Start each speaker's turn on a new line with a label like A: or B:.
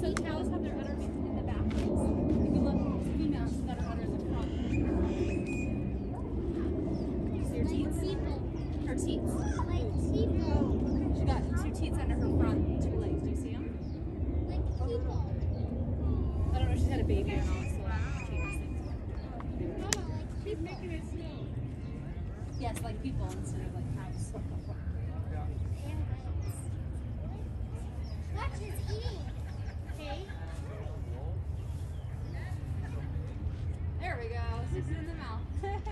A: So cows
B: have their udders in the back. If you look, it's females that are udders in front. Your teats? Her teats.
A: My teats.
B: She got two teats under her front, two legs. Do you see them?
A: Like people.
B: I don't know. She's had a baby and all. Yes, like people instead of like cows. There we go. It in the mouth.